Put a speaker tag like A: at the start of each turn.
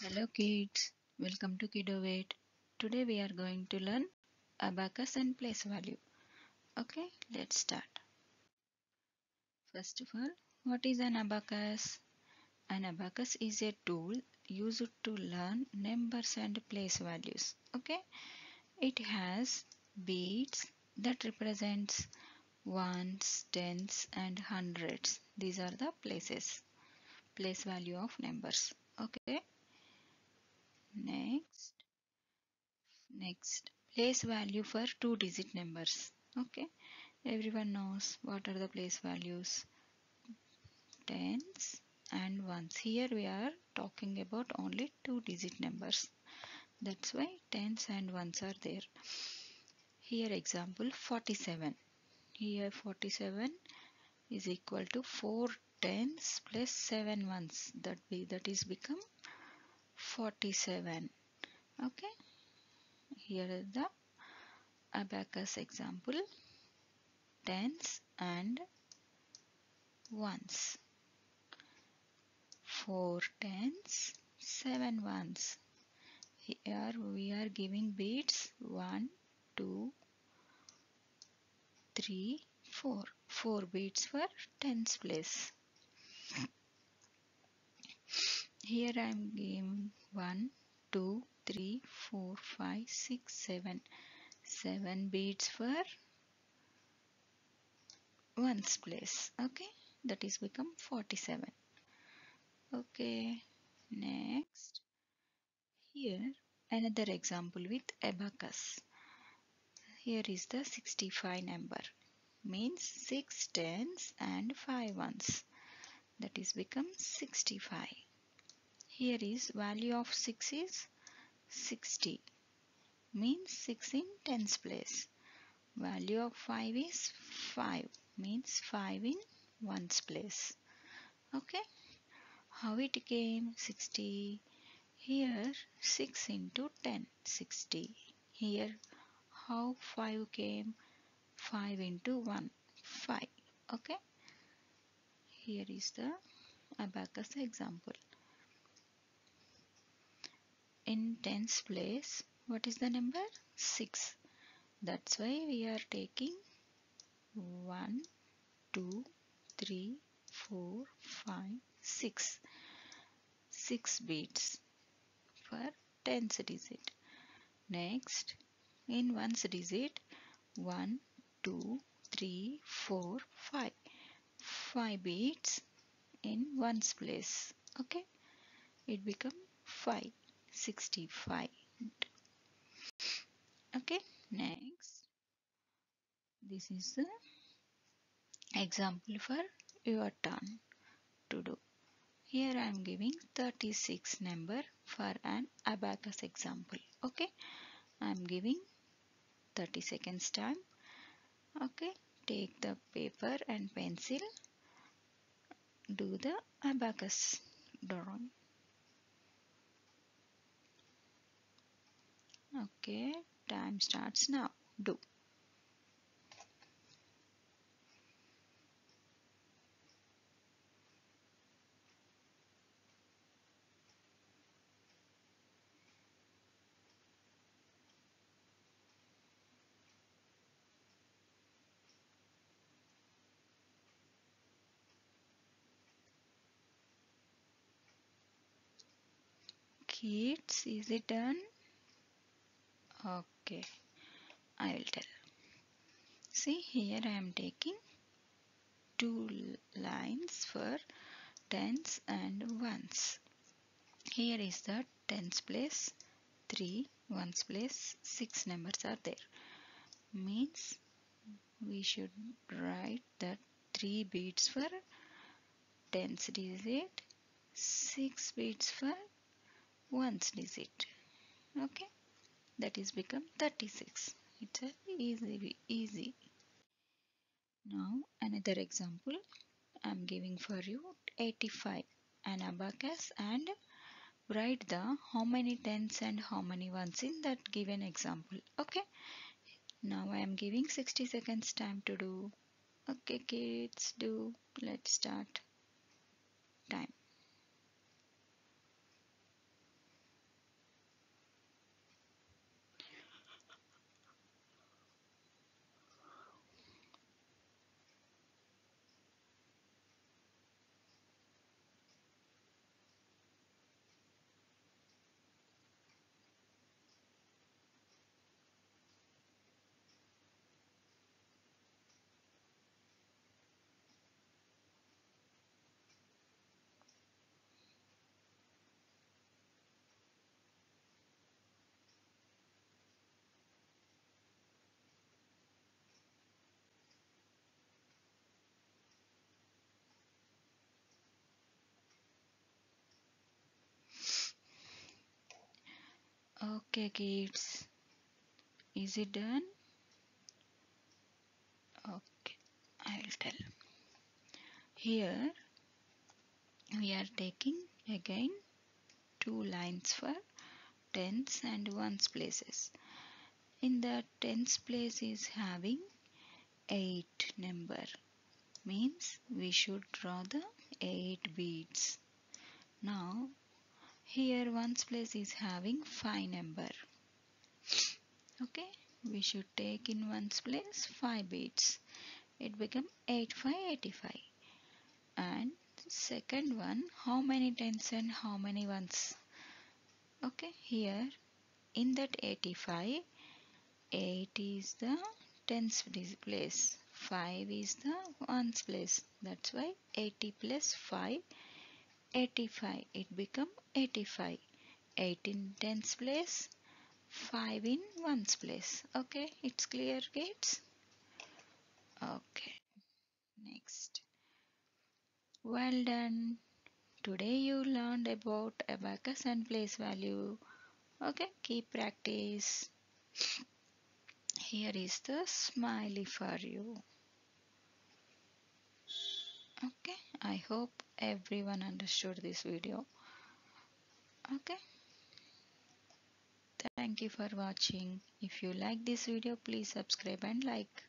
A: Hello kids, welcome to Kiddovate. Today we are going to learn abacus and place value. Okay, let's start. First of all, what is an abacus? An abacus is a tool used to learn numbers and place values. Okay, it has beads that represents ones, tens and hundreds. These are the places, place value of numbers. Okay next. Next. Place value for two digit numbers. Okay. Everyone knows what are the place values. Tens. And ones here we are talking about only two digit numbers. That's why tens and ones are there. Here example 47 here 47 is equal to 4 tens plus 7 ones. That be that is become 47 okay. Here is the abacus example. Tens and ones. Four tens seven ones. Here we are giving beads 1 2 3 4 4 beads for tens place here I am giving 1, 2, 3, 4, 5, 6, 7. 7 beads for ones place. Okay, that is become 47. Okay, next. Here another example with abacus. Here is the 65 number. Means 6 tens and 5 ones. That is become 65 here is value of 6 is 60 means 6 in tens place. Value of 5 is 5 means 5 in ones place. Okay. How it came? 60 here 6 into 10 60 here how 5 came? 5 into 1 5 okay. Here is the abacus example in tens place. What is the number? 6 that's why we are taking 1 2 3 4 5 6 6 beads for tens digit. Next in ones digit 1 2 3 4 5 5 beads in ones place. Okay? It become 5 65 okay next. This is the example for your turn to do. Here I am giving 36 number for an abacus example. Okay I am giving 30 seconds time. Okay take the paper and pencil. Do the abacus Okay, time starts now. Do. Kids, is it done? Okay. I will tell. See here I am taking two lines for tens and ones. Here is the tens place three ones place six numbers are there. Means we should write that three beads for tens digit six beads for ones digit. Okay that is become 36 it's easy easy. Now another example i'm giving for you 85 an abacus and write the how many tens and how many ones in that given example okay? Now i am giving 60 seconds time to do. Okay kids do. Let's start. Time Okay kids, is it done? Okay, I will tell. Here we are taking again two lines for tens and ones places. In the tens place is having 8 number means we should draw the 8 beads. Now here ones place is having 5 number. Okay, we should take in ones place 5 beads. It become 8 5 85. And second one how many tens and how many ones? Okay, here in that 85 8 is the tens place 5 is the ones place that's why 80 plus 5 85 it become 85 8 in tens place 5 in ones place. Okay it's clear kids? Okay next. Well done. Today you learned about abacus and place value. Okay keep practice. Here is the smiley for you. Okay i hope everyone understood this video. Okay? Thank you for watching. If you like this video please subscribe and like